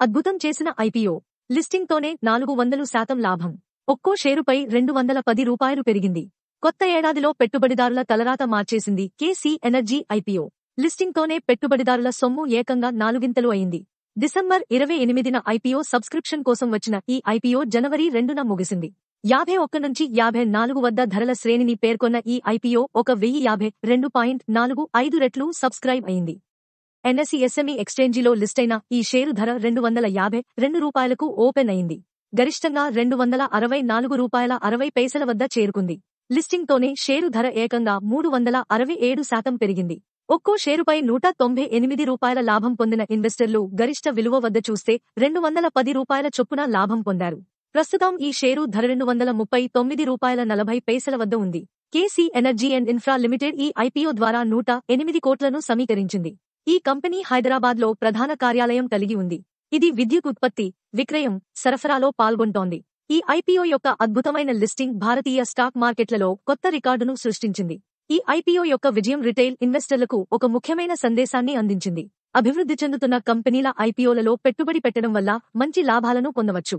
అద్భుతం చేసిన IPO listing తోనే నాలుగు వందలు శాతం లాభం. ఒక్కో షేరుపై రెండు వందల పది రూపాయలు పెరిగింది. కొత్త ఏడాదిలో పెట్టుబడిదారుల తలరాత మార్చేసింది కేసీ ఎనర్జీ ఐపీఓ లిస్టింగ్ తోనే పెట్టుబడిదారుల సొమ్ము ఏకంగా నాలుగింతలు అయింది. డిసెంబర్ ఇరవై ఎనిమిదిన ఐపీఓ సబ్స్క్రిప్షన్ కోసం వచ్చిన ఈ ఐపీఓ జనవరి రెండున ముగిసింది. యాభై ఒక్క నుంచి యాభై నాలుగు వద్ద ధరల శ్రేణిని పేర్కొన్న ఈ ఐపీఓ ఒక వెయ్యి యాభై రెండు పాయింట్ నాలుగు ఐదు రెట్లు సబ్స్క్రైబ్ అయింది. ఎన్ఎస్ఈ ఎస్ఎంఈ ఎక్స్చేంజిలో లిస్టైన ఈ షేరు ధర రెండు వందల యాభై రెండు రూపాయలకు ఓపెన్ అయింది. గరిష్టంగా రెండు వందల అరవై నాలుగు రూపాయల అరవై పైసల వద్ద చేరుకుంది. లిస్టింగ్ తోనే షేరు ధర ఏకంగా మూడు వందల అరవై ఏడు శాతం పెరిగింది. ఒక్కో షేరుపై నూట తొంభై ఎనిమిది రూపాయల లాభం పొందిన ఇన్వెస్టర్లు గరిష్ట విలువ వద్ద చూస్తే రెండు వందల పది రూపాయల చొప్పున లాభం పొందారు. ప్రస్తుతం ఈ షేరు ధర రెండు వందల ముప్పై తొమ్మిది రూపాయల నలభై పైసల వద్ద ఉంది. KC energy and infra limited ఈ ఐపీఓ ద్వారా నూట ఎనిమిది కోట్లను సమీకరించింది. ఈ కంపెనీ హైదరాబాద్లో ప్రధాన కార్యాలయం కలిగి ఉంది. ఇది విద్యుత్ ఉత్పత్తి విక్రయం సరఫరాలో పాల్గొంటోంది. ఈ ఐపీఓ యొక్క అద్భుతమైన లిస్టింగ్ భారతీయ స్టాక్ మార్కెట్లలో కొత్త రికార్డును సృష్టించింది. ఈ ఐపీఓ యొక్క విజయం రిటైల్ ఇన్వెస్టర్లకు ఒక ముఖ్యమైన సందేశాన్ని అందించింది. అభివృద్ధి చెందుతున్న కంపెనీల ఐపీఓలలో పెట్టుబడి పెట్టడం వల్ల మంచి లాభాలను పొందవచ్చు.